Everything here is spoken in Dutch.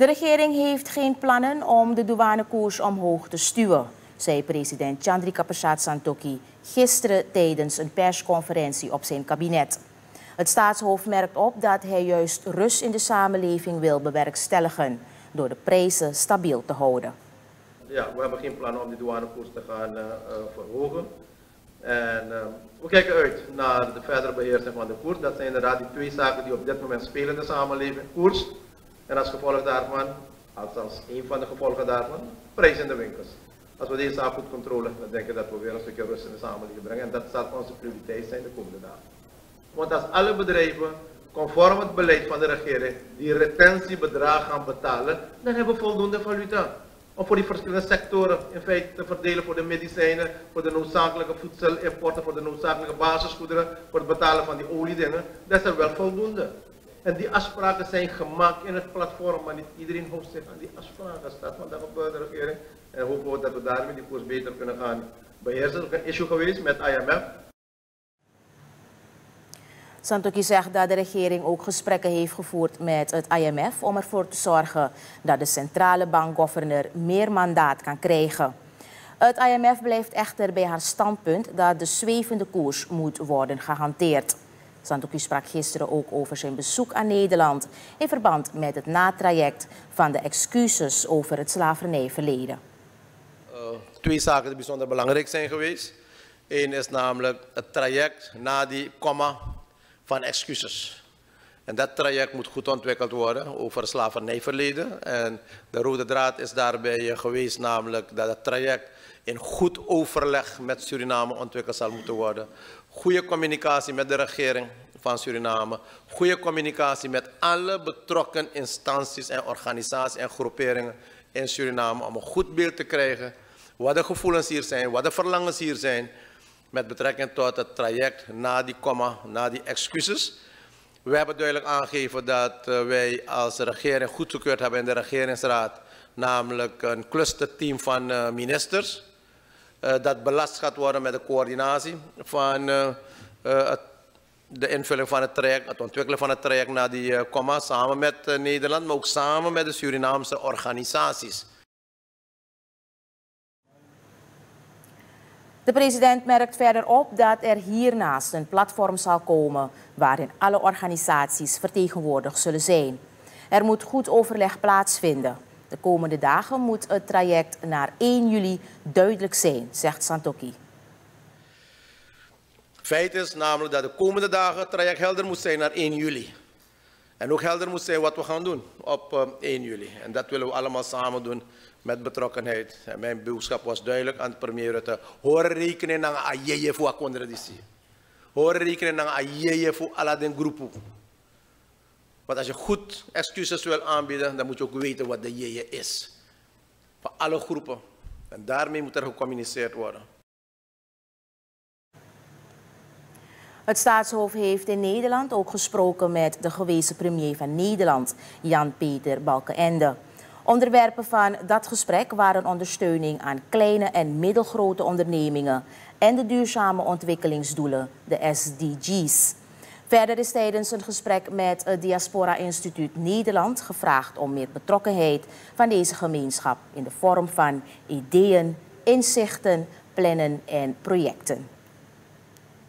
De regering heeft geen plannen om de douanekoers omhoog te stuwen, zei president Chandrika Prasad Santokhi gisteren tijdens een persconferentie op zijn kabinet. Het staatshoofd merkt op dat hij juist rust in de samenleving wil bewerkstelligen door de prijzen stabiel te houden. Ja, we hebben geen plannen om de douanekoers te gaan uh, verhogen. En uh, we kijken uit naar de verdere beheersing van de koers. Dat zijn inderdaad die twee zaken die op dit moment spelen in de samenleving. Koers en als gevolg daarvan, als, een van de gevolgen daarvan, prijs in de winkels. Als we deze zaak goed controleren, dan denk ik dat we weer een stukje rust in de samenleving brengen. En dat zal onze prioriteit zijn de komende dagen. Want als alle bedrijven conform het beleid van de regering die retentiebedrag gaan betalen, dan hebben we voldoende valuta. Om voor die verschillende sectoren in feite te verdelen voor de medicijnen, voor de noodzakelijke voedselimporten, voor de noodzakelijke basisgoederen, voor het betalen van die oliedingen. Dat is er wel voldoende. En die afspraken zijn gemaakt in het platform, maar niet iedereen houdt zich aan die afspraken. staat vandaag op de regering. En hopen we dat we daarmee die koers beter kunnen gaan beheersen. Dat is ook een issue geweest met IMF. Santoki zegt dat de regering ook gesprekken heeft gevoerd met het IMF om ervoor te zorgen dat de centrale bankgouverneur meer mandaat kan krijgen. Het IMF blijft echter bij haar standpunt dat de zwevende koers moet worden gehanteerd. Santoki sprak gisteren ook over zijn bezoek aan Nederland in verband met het natraject van de excuses over het slavernijverleden. Uh, twee zaken die bijzonder belangrijk zijn geweest. Eén is namelijk het traject na die komma van excuses. En dat traject moet goed ontwikkeld worden over slavernijverleden. En de rode draad is daarbij geweest namelijk dat het traject in goed overleg met Suriname ontwikkeld zal moeten worden. Goede communicatie met de regering van Suriname. Goede communicatie met alle betrokken instanties en organisaties en groeperingen in Suriname. Om een goed beeld te krijgen wat de gevoelens hier zijn, wat de verlangens hier zijn. Met betrekking tot het traject na die komma, na die excuses. We hebben duidelijk aangegeven dat uh, wij als regering goedgekeurd hebben in de regeringsraad. Namelijk een clusterteam van uh, ministers. Uh, dat belast gaat worden met de coördinatie van de invulling van het traject, het ontwikkelen van het traject naar die komma, samen met Nederland, maar ook samen met de Surinaamse organisaties. De president merkt verder op dat er hiernaast een platform zal komen waarin alle organisaties vertegenwoordigd zullen zijn. Er moet goed overleg plaatsvinden. De komende dagen moet het traject naar 1 juli duidelijk zijn, zegt Santoki. Feit is namelijk dat de komende dagen het traject helder moet zijn naar 1 juli. En ook helder moet zijn wat we gaan doen op 1 juli. En dat willen we allemaal samen doen met betrokkenheid. En mijn boodschap was duidelijk aan de premier Rutte. Hoor rekenen naar ajeje voor contradictie. Hoor rekenen naar ajeje voor alle den groepen. Want als je goed excuses wil aanbieden, dan moet je ook weten wat de jeje is. Voor alle groepen. En daarmee moet er gecommuniceerd worden. Het staatshoofd heeft in Nederland ook gesproken met de gewezen premier van Nederland, Jan-Peter Balkenende. Onderwerpen van dat gesprek waren ondersteuning aan kleine en middelgrote ondernemingen en de duurzame ontwikkelingsdoelen, de SDG's. Verder is tijdens een gesprek met het Diaspora Instituut Nederland gevraagd om meer betrokkenheid van deze gemeenschap in de vorm van ideeën, inzichten, plannen en projecten.